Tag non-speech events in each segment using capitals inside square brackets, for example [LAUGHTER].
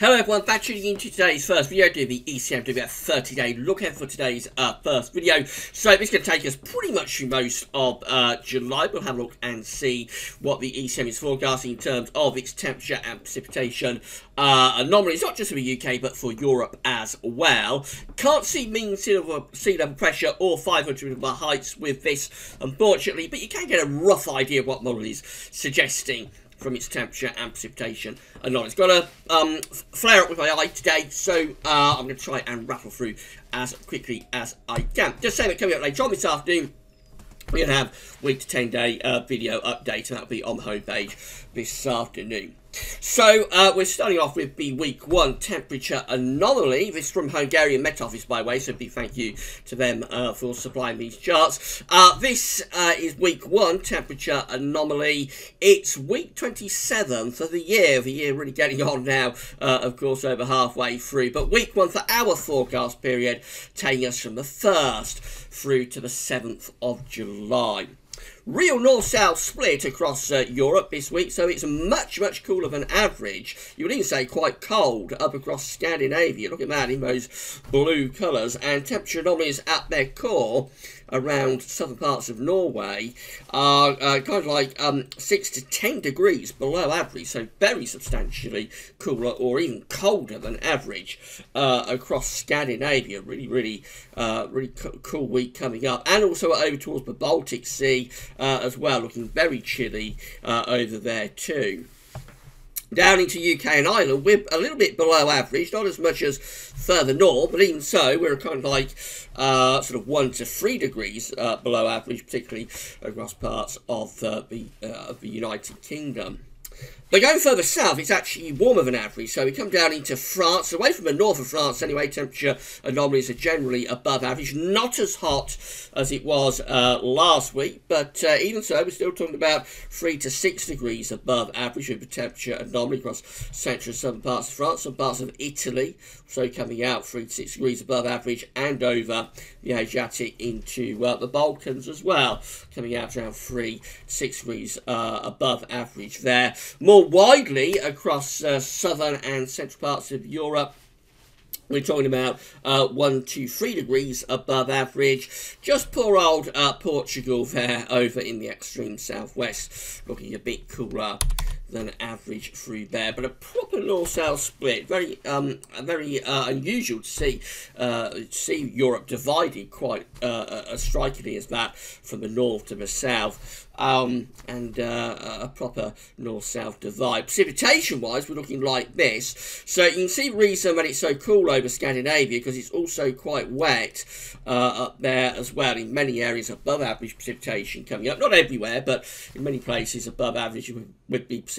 Hello everyone, back tuning into today's first video, doing the ECM a 30 day look ahead for today's uh, first video. So this is going to take us pretty much through most of uh, July. We'll have a look and see what the ECM is forecasting in terms of its temperature and precipitation uh, anomalies, not just for the UK but for Europe as well. Can't see mean sea level, sea level pressure or 500 meter heights with this, unfortunately, but you can get a rough idea of what model is suggesting from its temperature and precipitation and It's got a um, flare up with my eye today, so uh, I'm going to try and rattle through as quickly as I can. Just saying that coming up later on this afternoon, we're going to have week to 10 day uh, video update, and that'll be on the homepage this afternoon. So, uh, we're starting off with the week one temperature anomaly. This is from Hungarian Met Office, by the way, so big thank you to them uh, for supplying these charts. Uh, this uh, is week one temperature anomaly. It's week 27 for the year. The year really getting on now, uh, of course, over halfway through. But week one for our forecast period, taking us from the 1st through to the 7th of July real north-south split across uh, Europe this week, so it's much, much cooler than average. You would even say quite cold up across Scandinavia. Look at that in those blue colours. And temperature anomalies at their core around southern parts of Norway are uh, kind of like um, 6 to 10 degrees below average, so very substantially cooler or even colder than average uh, across Scandinavia. Really, really, uh, really co cool week coming up. And also over towards the Baltic Sea uh, as well, looking very chilly uh, over there too down into UK and Ireland, we're a little bit below average, not as much as further north, but even so, we're kind of like uh, sort of one to three degrees uh, below average, particularly across parts of uh, the, of the United Kingdom. But going further south, it's actually warmer than average. So we come down into France, away from the north of France anyway, temperature anomalies are generally above average. Not as hot as it was uh, last week, but uh, even so, we're still talking about 3 to 6 degrees above average with the temperature anomaly across central and southern parts of France, some parts of Italy, so coming out 3 to 6 degrees above average, and over the Adriatic into uh, the Balkans as well, coming out around 3 to 6 degrees uh, above average there. More more widely across uh, southern and central parts of Europe. We're talking about uh, 1 to 3 degrees above average. Just poor old uh, Portugal there over in the extreme southwest, looking a bit cooler than average through there. But a proper north-south split, very um, very uh, unusual to see uh, see Europe divided quite uh, as strikingly as that from the north to the south. Um, and uh, a proper north-south divide. Precipitation-wise, we're looking like this. So you can see reason that it's so cool over Scandinavia because it's also quite wet uh, up there as well. In many areas above average precipitation coming up. Not everywhere, but in many places above average would be precipitation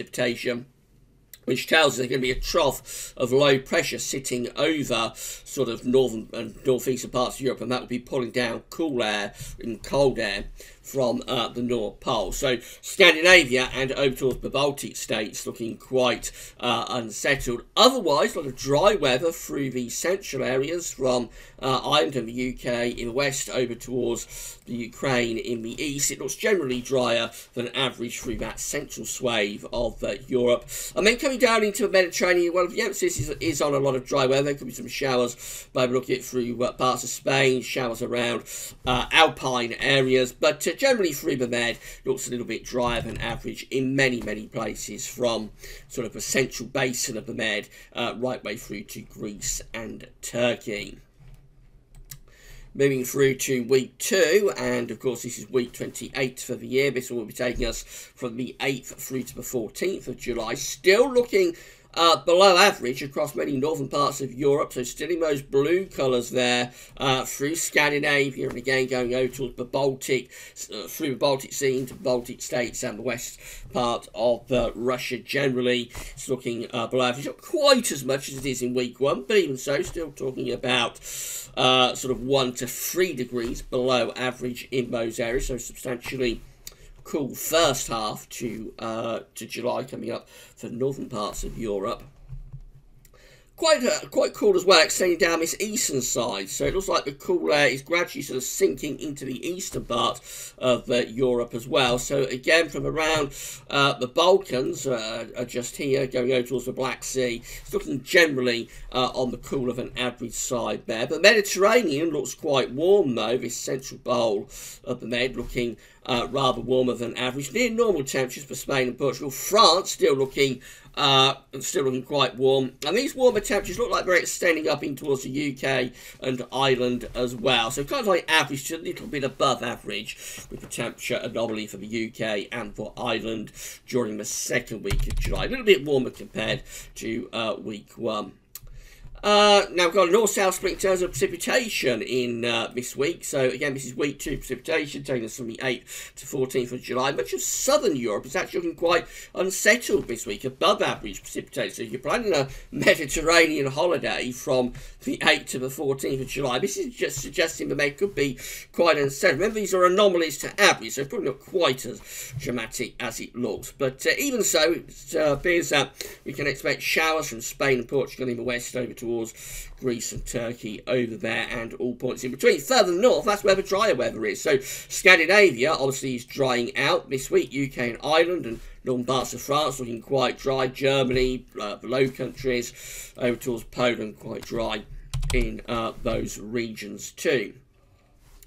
which tells us there's going to be a trough of low pressure sitting over sort of northern and northeastern parts of Europe, and that will be pulling down cool air and cold air from uh, the North Pole. So Scandinavia and over towards the Baltic states looking quite uh, unsettled. Otherwise, a lot of dry weather through the central areas from uh, Ireland and the UK in the west over towards the Ukraine in the east. It looks generally drier than average through that central swathe of uh, Europe. And then coming down into the Mediterranean, well, the emphasis is, is on a lot of dry weather. There could be some showers by looking at through uh, parts of Spain, showers around uh, alpine areas, but generally through the Med looks a little bit drier than average in many, many places from sort of the central basin of the Med uh, right way through to Greece and Turkey. Moving through to week two, and of course, this is week 28 for the year. This will be taking us from the 8th through to the 14th of July. Still looking uh, below average across many northern parts of Europe, so still in those blue colours there uh, through Scandinavia and again going over towards the Baltic, uh, through the Baltic Sea into the Baltic states and the west part of uh, Russia generally. It's looking uh, below average, not quite as much as it is in week one, but even so, still talking about uh, sort of one to three degrees below average in those areas, so substantially cool first half to uh, to July coming up for northern parts of Europe. quite uh, quite cool as well, extending down this eastern side. So it looks like the cool air is gradually sort of sinking into the eastern part of uh, Europe as well. So again, from around uh, the Balkans, uh, are just here, going over towards the Black Sea. It's looking generally uh, on the cool of an average side there. But Mediterranean looks quite warm though. This central bowl of the Med looking uh, rather warmer than average, near normal temperatures for Spain and Portugal. France still looking uh, still looking quite warm. And these warmer temperatures look like they're extending up in towards the UK and Ireland as well. So kind of like average to a little bit above average with the temperature anomaly for the UK and for Ireland during the second week of July. A little bit warmer compared to uh, week one. Uh, now we've got a north-south split in terms of precipitation in uh, this week. So again, this is week two precipitation, taking us from the 8th to 14th of July. Much of southern Europe is actually looking quite unsettled this week, above average precipitation. So if you're planning a [LAUGHS] Mediterranean holiday from the 8th to the 14th of July, this is just suggesting that they could be quite unsettled. Remember, these are anomalies to average, so probably not quite as dramatic as it looks. But uh, even so, it uh, appears that we can expect showers from Spain and Portugal in the west over to towards Greece and Turkey over there and all points in between. Further north, that's where the drier weather is. So Scandinavia obviously is drying out this week. UK and Ireland and northern parts of France looking quite dry. Germany, uh, the Low Countries, over towards Poland, quite dry in uh, those regions too.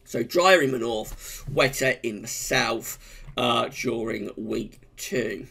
So drier in the north, wetter in the south uh, during week two.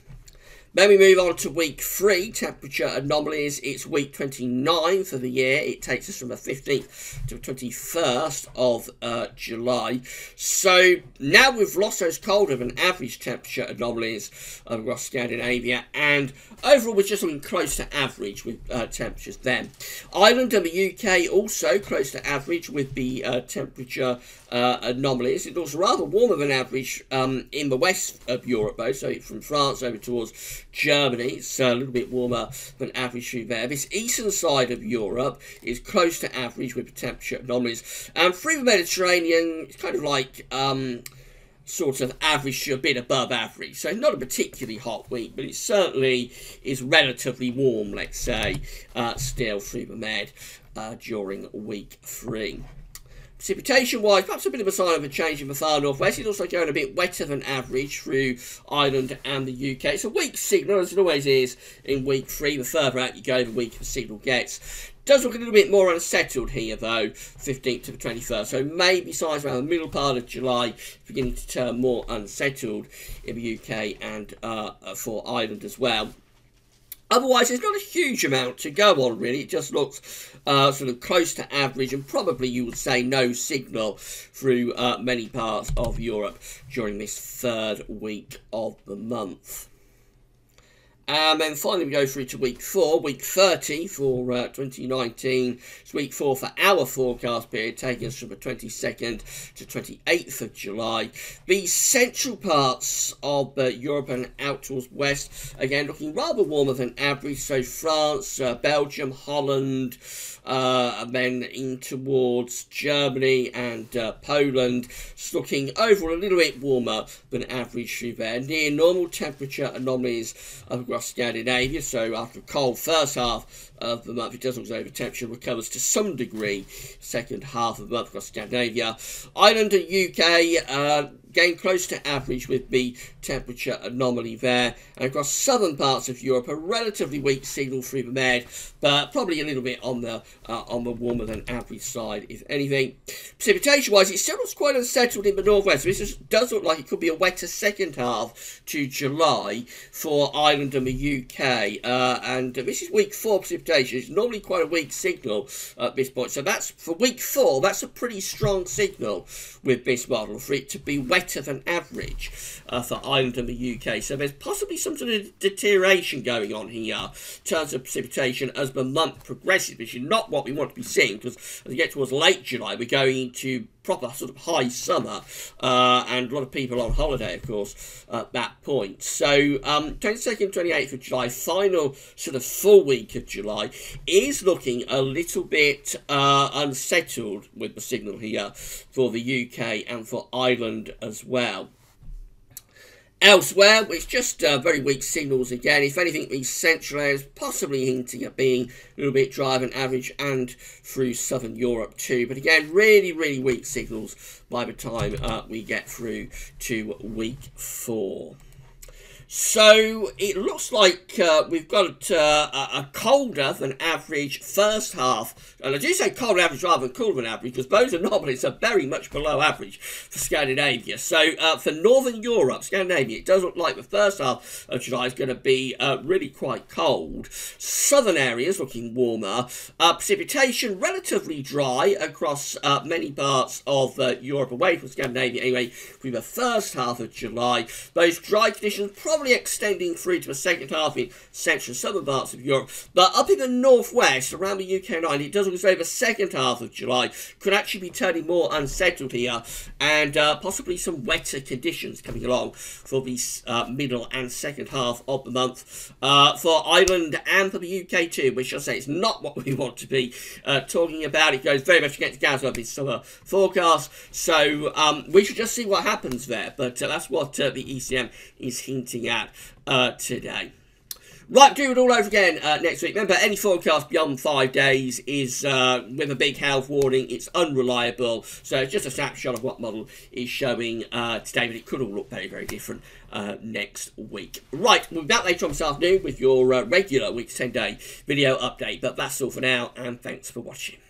Then we move on to week three, temperature anomalies. It's week 29 for the year. It takes us from the 15th to the 21st of uh, July. So now we've lost those colder than average temperature anomalies across Scandinavia, and overall we're just looking close to average with uh, temperatures then. Ireland and the UK also close to average with the uh, temperature uh, anomalies. It looks rather warmer than average um, in the west of Europe, though, so from France over towards Germany. It's a little bit warmer than average through there. This eastern side of Europe is close to average with temperature anomalies. And through the Mediterranean, it's kind of like um, sort of average to a bit above average. So not a particularly hot week, but it certainly is relatively warm, let's say, uh, still through the Med uh, during week three. Precipitation-wise, perhaps a bit of a sign of a change in the far northwest. It's also going a bit wetter than average through Ireland and the UK. It's a weak signal, as it always is in week three. The further out you go, the weaker the signal gets. Does look a little bit more unsettled here, though, 15th to the 21st. So maybe signs around the middle part of July beginning to turn more unsettled in the UK and uh, for Ireland as well. Otherwise, there's not a huge amount to go on, really. It just looks uh, sort of close to average and probably, you would say, no signal through uh, many parts of Europe during this third week of the month. And then finally, we go through to week four, week 30 for uh, 2019. It's week four for our forecast period, taking us from the 22nd to 28th of July. The central parts of uh, Europe and out towards west, again, looking rather warmer than average. So, France, uh, Belgium, Holland, uh, and then in towards Germany and uh, Poland. It's looking overall a little bit warmer than average through there. Near normal temperature anomalies across Scandinavia. So after a cold first half of the month, it does look as though the temperature recovers to some degree second half of the month across Scandinavia. Ireland and UK. Uh, getting close to average with the temperature anomaly there. And across southern parts of Europe, a relatively weak signal through the Med, but probably a little bit on the uh, on the warmer than average side, if anything. Precipitation-wise, it still looks quite unsettled in the northwest. This is, does look like it could be a wetter second half to July for Ireland and the UK. Uh, and this is week four precipitation. It's normally quite a weak signal at this point. So that's for week four. That's a pretty strong signal with this model for it to be wet better than average uh, for Ireland and the UK. So there's possibly some sort of deterioration going on here in terms of precipitation as the month progresses, which is not what we want to be seeing because as we get towards late July, we're going into proper sort of high summer, uh, and a lot of people on holiday, of course, at that point. So, um, 22nd, 28th of July, final sort of full week of July, is looking a little bit uh, unsettled with the signal here for the UK and for Ireland as well. Elsewhere, it's just uh, very weak signals again. If anything, these central areas possibly hinting at being a little bit drier than average and through southern Europe too. But again, really, really weak signals by the time uh, we get through to week four. So it looks like uh, we've got uh, a colder than average first half. And I do say cold average rather than cooler than average because both anomalies are very much below average for Scandinavia. So uh, for Northern Europe, Scandinavia, it does look like the first half of July is going to be uh, really quite cold. Southern areas looking warmer. Uh, precipitation relatively dry across uh, many parts of Europe away from Scandinavia anyway for the first half of July. Those dry conditions probably probably extending through to the second half in central southern parts of Europe. But up in the northwest, around the UK line, it does look as though the second half of July could actually be turning more unsettled here, and uh, possibly some wetter conditions coming along for the uh, middle and second half of the month uh, for Ireland and for the UK too, which I say is not what we want to be uh, talking about. It goes very much against Gasworthy's summer forecast, so um, we should just see what happens there. But uh, that's what uh, the ECM is hinting at at uh, today. Right, do it all over again uh, next week. Remember, any forecast beyond five days is uh, with a big health warning. It's unreliable. So it's just a snapshot of what model is showing uh, today, but it could all look very, very different uh, next week. Right, we'll be back later on this afternoon with your uh, regular week 10 day video update. But that's all for now, and thanks for watching.